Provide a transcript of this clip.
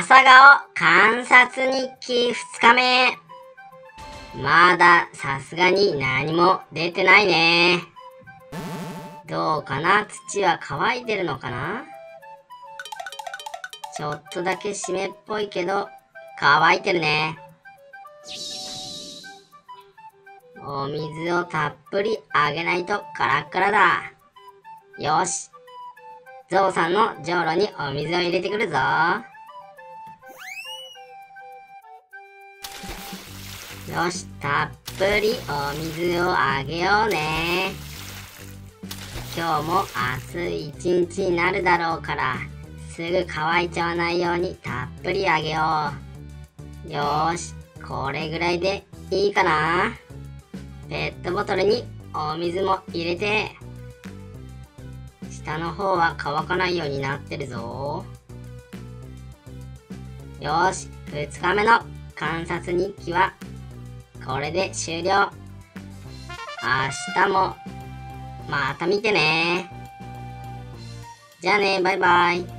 朝顔観察日記2日目。まださすがに何も出てないね。どうかな？土は乾いてるのかな？ちょっとだけ湿っぽいけど、乾いてるね。お水をたっぷりあげないとカラッカラだ。よし。ゾウさんのじょうろにお水を入れてくるぞ。よし、たっぷりお水をあげようね。今日も明日一日になるだろうから、すぐ乾いちゃわないようにたっぷりあげよう。よーし、これぐらいでいいかなペットボトルにお水も入れて、下の方は乾かないようになってるぞ。よーし、2日目の観察日記はこれで終了。明日もまた見てね。じゃあね、バイバイ。